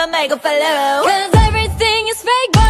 i make a follow Cause everything is fake